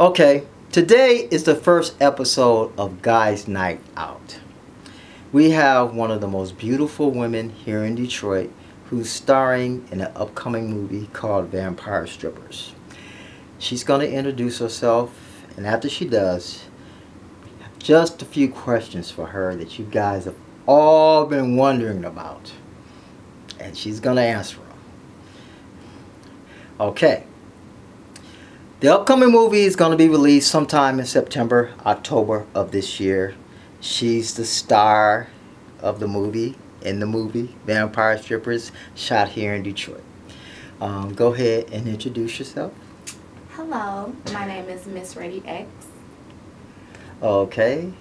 Okay, today is the first episode of Guys Night Out. We have one of the most beautiful women here in Detroit who's starring in an upcoming movie called Vampire Strippers. She's going to introduce herself, and after she does, just a few questions for her that you guys have all been wondering about. And she's going to answer them. Okay. The upcoming movie is going to be released sometime in September, October of this year. She's the star of the movie, in the movie, Vampire Strippers, shot here in Detroit. Um, go ahead and introduce yourself. Hello, my name is Miss Ready X. Okay.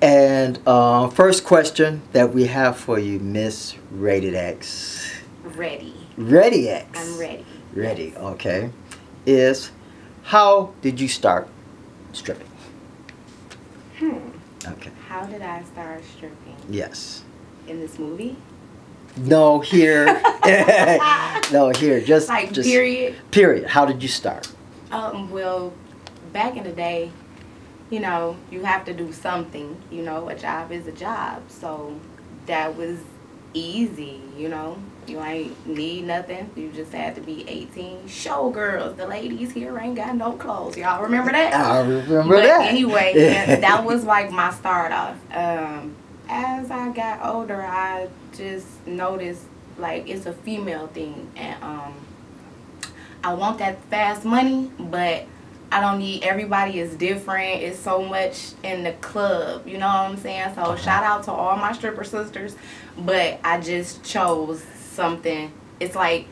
And uh, first question that we have for you, Miss Rated X. Ready. Ready X. I'm ready. Ready, okay. Is how did you start stripping? Hmm. Okay. How did I start stripping? Yes. In this movie? No, here. no, here. Just Like just, period. Period. How did you start? Um. Well, back in the day, you know, you have to do something. You know, a job is a job. So that was easy. You know, you ain't need nothing. You just had to be 18. Showgirls. The ladies here ain't got no clothes. Y'all remember that? I remember but that. anyway, that was like my start off. Um, as I got older, I just noticed like it's a female thing, and um, I want that fast money, but I don't need everybody is different. It's so much in the club, you know what I'm saying? So shout out to all my stripper sisters, but I just chose something. It's like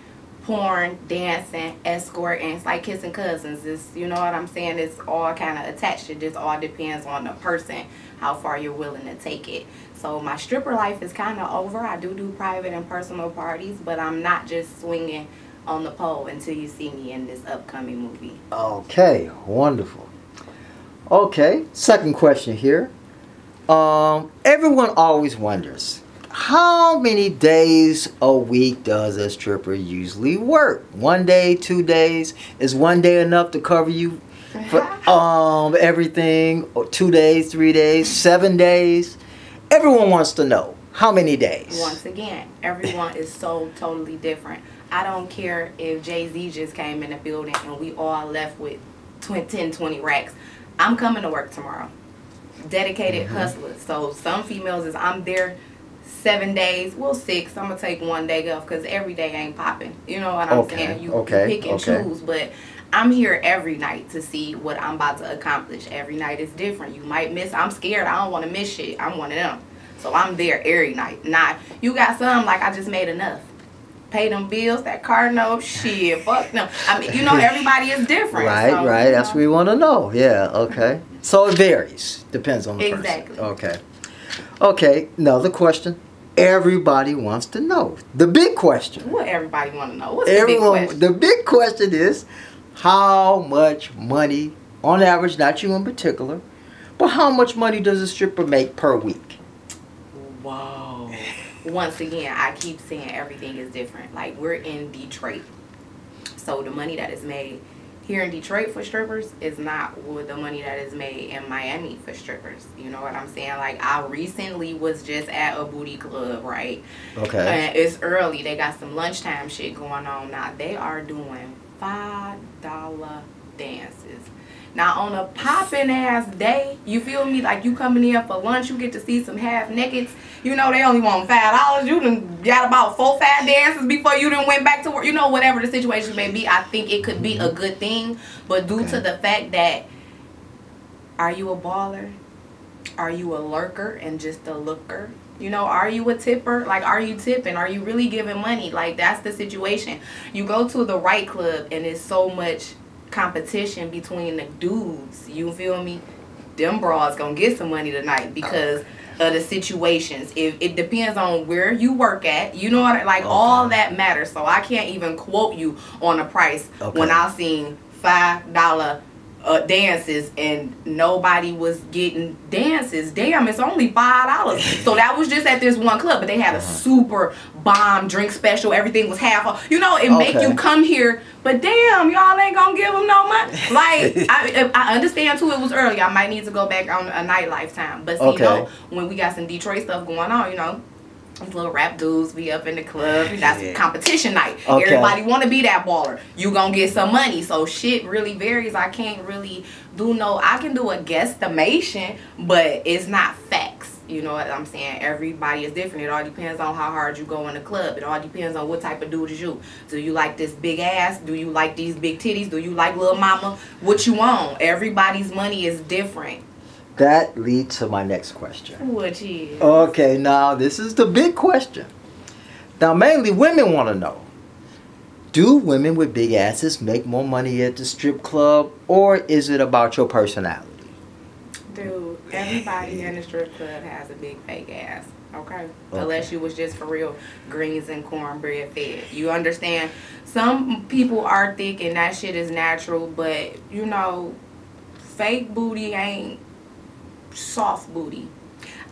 porn, dancing, escorting. It's like kissing cousins. It's you know what I'm saying. It's all kind of attached. It just all depends on the person, how far you're willing to take it. So my stripper life is kind of over. I do do private and personal parties, but I'm not just swinging on the pole until you see me in this upcoming movie. Okay, wonderful. Okay, second question here. Um, everyone always wonders how many days a week does a stripper usually work? One day, two days? Is one day enough to cover you for um everything? Or two days, three days, seven days? Everyone wants to know how many days. Once again, everyone is so totally different. I don't care if Jay Z just came in the building and we all left with 20, 10, 20 racks. I'm coming to work tomorrow. Dedicated Mhm. hustlers. So some females is I'm there seven days, well six. I'm gonna take one day off because every day ain't popping. You know what I'm Okay, saying? You, okay, you pick and okay. choose, but I'm here every night to see what I'm about to accomplish. Every night is different. You might miss. I'm scared. I don't want to miss shit. I'm one of them. So I'm there every night. Not you got some like I just made enough. Pay them bills, that car note, shit, fuck them. I mean, you know, everybody is different. Right, so, right. you That's what we want to know. Yeah, okay. So it varies. Depends on the Exactly. person. Okay. Okay, another question. Everybody wants to know. The big question. What everybody want to know? What's the big Everyone question? the big question is how much money on average, not you in particular, but how much money does a stripper make per week? Whoa. Once again, I keep saying everything is different. Like we're in Detroit. So the money that is made here in Detroit for strippers is not with the money that is made in Miami for strippers. You know what I'm saying? Like I recently was just at a booty club, right? Okay. And it's early. They got some lunchtime shit going on now. They are doing five dollar dances. Now on a popping ass day, you feel me? Like you coming in for lunch, you get to see some half nakeds. You know they only want five dollars. You done got about four five dances before you done went back to work. You know whatever the situation may be, I think it could be a good thing. But due to the fact that, are you a baller? Are you a lurker and just a looker? You know, are you a tipper? Like, are you tipping? Are you really giving money? Like, that's the situation. You go to the right club and it's so much competition between the dudes. You feel me? Them bras gonna get some money tonight oh. because of the situations. If it depends on where you work at, you know what? I- Like all that matters. So I can't even quote you on a price Okay. when I seen five dollar uh, dances and nobody was getting dances. Damn, it's only five dollars. so that was just at this one club, but they had a uh-huh. super bomb drink special. Everything was half off. You know, it okay. make you come here, but damn, y'all ain't gonna give them no money. Like I, I understand too. It was early. I might need to go back on a nightlife time. But see, okay. you know, when we got some Detroit stuff going on, you know, these little rap dudes be up in the club. That's yeah. competition night. Okay. Everybody want to be that baller. You gonna get some money. So shit really varies. I can't really do no. I can do a guesstimation, but it's not facts. You know what I'm saying? Everybody is different. It all depends on how hard you go in the club. It all depends on what type of dude is you. Do you like this big ass? Do you like these big titties? Do you like little mama? What you want? Everybody's money is different that leads to my next question. Which is? Okay, now this is the big question. Now, mainly women want to know do women with big asses make more money at the strip club, or is it about your personality? Dude, everybody in the strip club has a big fake ass. Okay? okay? Unless you was just for real greens and cornbread fed. You understand? Some people are thick and that shit is natural, but you know, fake booty ain't soft booty.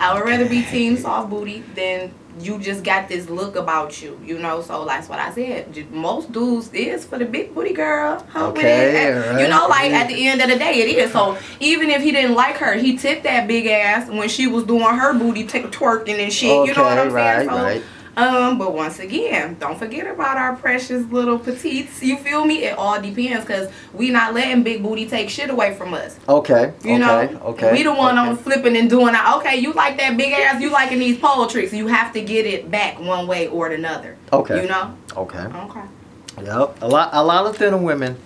I would rather be team soft booty than you just got this look about you, you know. So that's what I said. Most dudes is for the big booty girl. Okay, right. you know, like at the end of the day, it is. So even if he didn't like her, he tipped that big ass when she was doing her booty t- twerking and shit. Okay, you know what I'm right, saying? So right. Um, but once again, don't forget about our precious little petites. You feel me? It all depends because we not letting big booty take shit away from us. Okay. You okay, know? Okay. We the one okay. on flipping and doing that. Okay, you like that big ass, you liking these pole tricks. You have to get it back one way or another. Okay. You know? Okay. Okay. Yep. A lot a lot of thinner women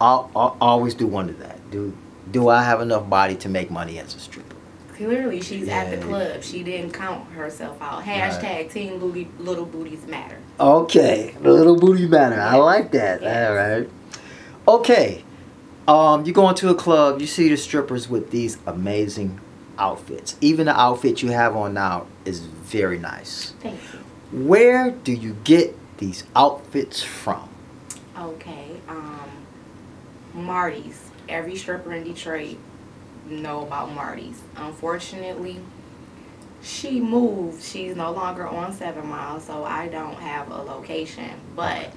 always do wonder that. Do do I have enough body to make money as a stripper? Clearly, she's yeah. at the club. She didn't count herself out. Hashtag right. Team Booty, Little Booties Matter. Okay, Little Booty Matter. I like that. Yes. All right. Okay, um, you go into a club, you see the strippers with these amazing outfits. Even the outfit you have on now is very nice. Thank you. Where do you get these outfits from? Okay, um, Marty's. Every stripper in Detroit know about Marty's. Unfortunately, she moved. She's no longer on Seven Mile, so I don't have a location. But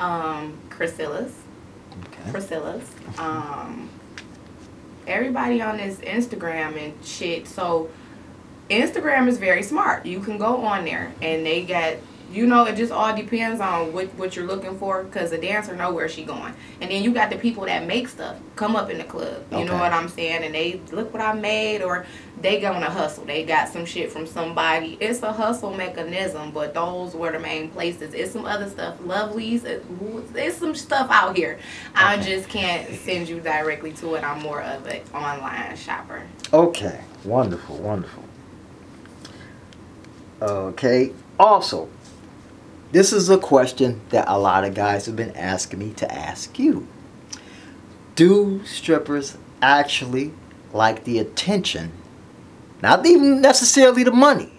um, Priscilla's, okay. Priscilla's, um, everybody on this Instagram and shit. So Instagram is very smart. You can go on there and they got you know it just all depends on what, what you're looking for because the dancer know where she going. And then you got the people that make stuff come up in the club you okay. know what i'm saying? And they look what i made or they gonna hustle. They got some shit from somebody. It's a hustle mechanism but those were the main places. It's some other stuff lovelies there's some stuff out here. Okay. i just can't send you directly to it. I'm more of an online shopper. Okay. Wonderful wonderful. Okay. Also this is a question that a lot of guys have been asking me to ask you. Do strippers actually like the attention, not even necessarily the money,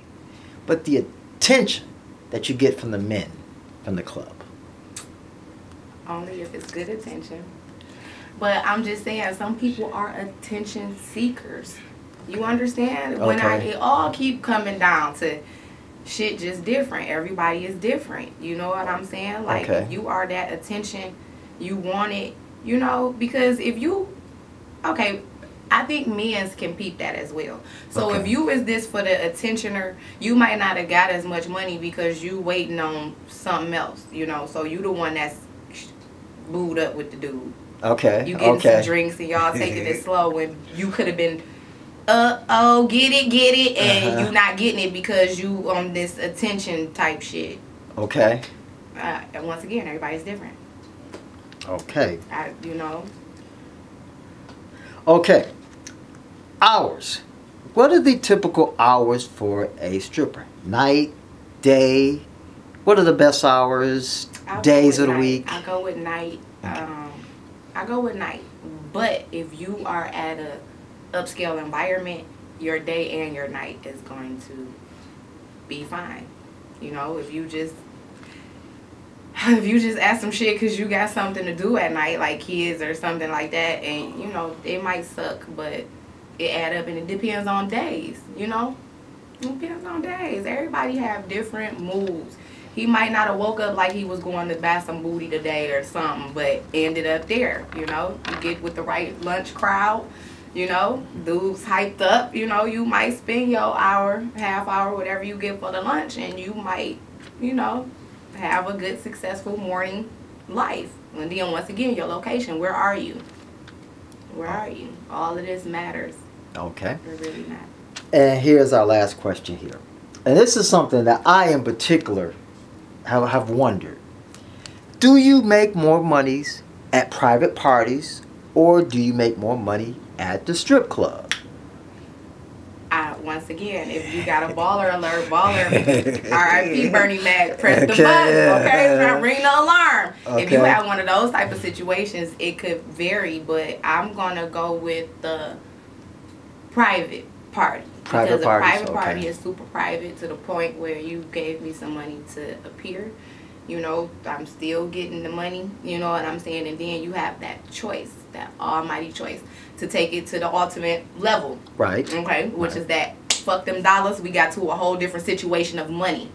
but the attention that you get from the men from the club? Only if it's good attention. But I'm just saying, some people are attention seekers. You understand? Okay. When I it all keep coming down to shit just different. Everybody is different. You know what I'm saying? Like okay. you are that attention, you want it, you know, because if you okay, I think men's can peep that as well. So okay. if you is this for the attentioner, you might not have got as much money because you waiting on something else, you know. So you the one that's booed up with the dude. Okay. You getting okay. some drinks and y'all taking it slow when you could have been uh oh, get it, get it, and uh-huh. you not getting it because you on this attention type shit. Okay. Uh, and once again, everybody's different. Okay. I, you know. Okay. Hours. What are the typical hours for a stripper? Night, day. What are the best hours? I'll days of the night. week? I go with night. Um, I go with night. But if you are at a upscale environment, your day and your night is going to be fine. You know, if you just if you just ask some shit because you got something to do at night, like kids or something like that, and you know it might suck, but it add up, and it depends on days. You know, it depends on days. Everybody have different moods. He might not have woke up like he was going to buy some booty today or something, but ended up there. You know, you get with the right lunch crowd. You know, dudes hyped up. You know, you might spend your hour, half hour, whatever you get for the lunch, and you might, you know, have a good, successful morning life. And then once again, your location. Where are you? Where are you? All of this matters. Okay. It really matters. And here's our last question here. And this is something that I in particular have, have wondered. Do you make more monies at private parties or do you make more money at the strip club? I, once again, if you got a baller alert, baller, RIP Bernie Mac, press the Okay. button, okay? Try- Ring the alarm. If you Okay. have one of those type of situations, it could vary, but I'm gonna go with the private party. Private because parties, a private party okay. is super private to the point where you gave me some money to appear. You know, I'm still getting the money, you know what I'm saying? And then you have that choice, that almighty choice, to take it to the ultimate level. Right. Okay, which Right. is that fuck them dollars. We got to a whole different situation of money.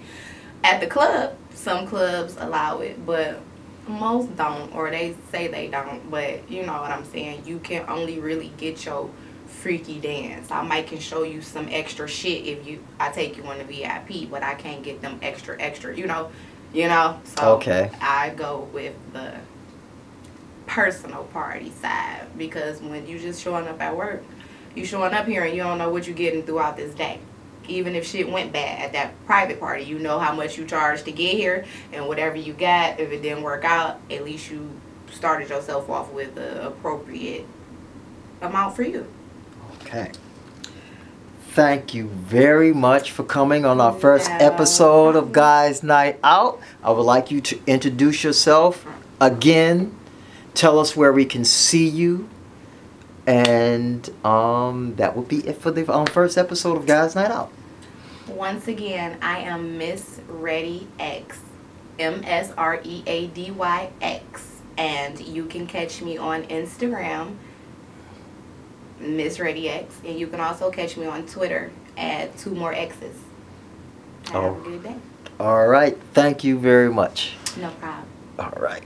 At the club, some clubs allow it, but most don't, or they say they don't. But you know what I'm saying. You can only really get your freaky dance. I might can show you some extra shit if you I take you on the VIP, but I can't get them extra extra. You know, you know. So Okay. I go with the personal party side because when you just showing up at work, you showing up here and you don't know what you're getting throughout this day. Even if shit went bad at that private party, you know how much you charged to get here and whatever you got, if it didn't work out, at least you started yourself off with the appropriate amount for you. Okay. Thank you very much for coming on our first Yeah. episode of Guys Night Out. I would like you to introduce yourself again. Tell us where we can see you. And um, that would be it for the um, first episode of Guys Night Out. Once again, I am Miss Ready X. M S R E A D Y X. And you can catch me on Instagram, Miss Ready X. And you can also catch me on Twitter at two more X's. Have Oh. a good day. All right. Thank you very much. No problem. All right.